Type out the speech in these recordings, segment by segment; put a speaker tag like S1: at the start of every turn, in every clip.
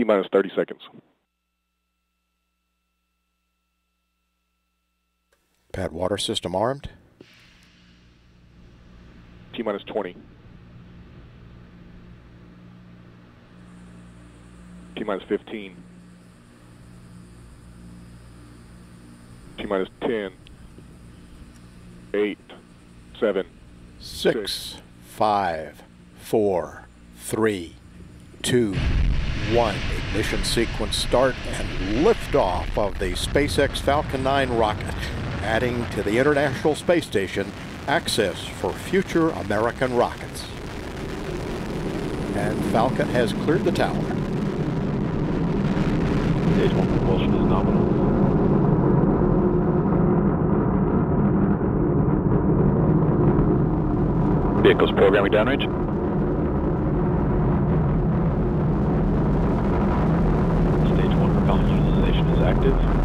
S1: T minus 30 seconds.
S2: Pad water system armed.
S1: T minus 20. T minus 15. T minus 10. 8. 7.
S2: Six, five, four, three, two, one. Ignition sequence start and liftoff of the SpaceX Falcon 9 rocket, adding to the International Space Station access for future American rockets. And Falcon has cleared the tower.
S3: Stage one propulsion is nominal.
S1: Vehicles programming downrange.
S3: Stage one propellant utilization is active.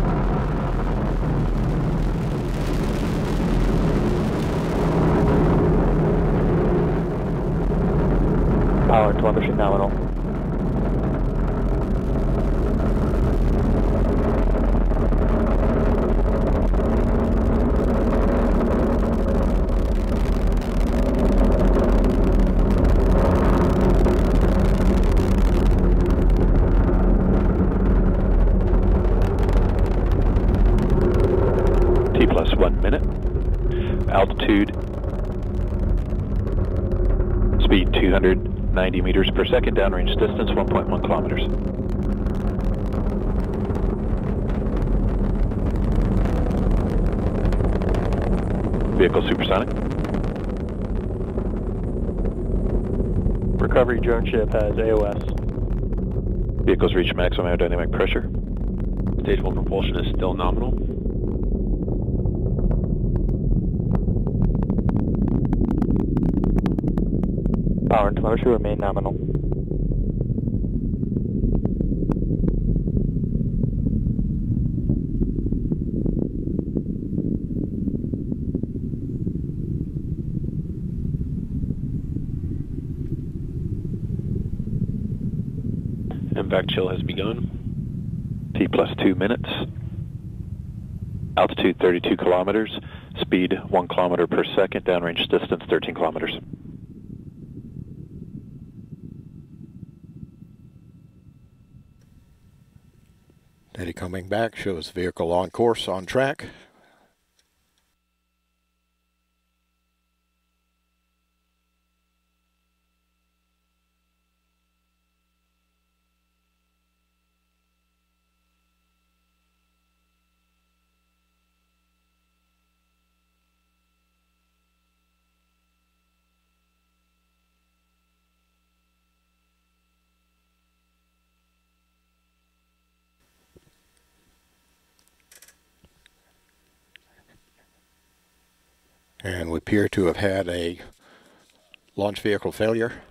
S4: Power telemetry nominal.
S1: T plus one minute. Altitude. Speed 290 meters per second. Downrange distance 1.1 kilometers. Vehicle supersonic.
S4: Recovery drone ship has AOS.
S1: Vehicles reach maximum aerodynamic pressure.
S3: Stage one propulsion is still nominal.
S4: Power and telemetry remain nominal.
S3: MVac chill has begun.
S1: T plus two minutes. Altitude 32 kilometers. Speed 1 kilometer per second. Downrange distance 13 kilometers.
S2: Data coming back shows vehicle on course, on track. And we appear to have had a launch vehicle failure.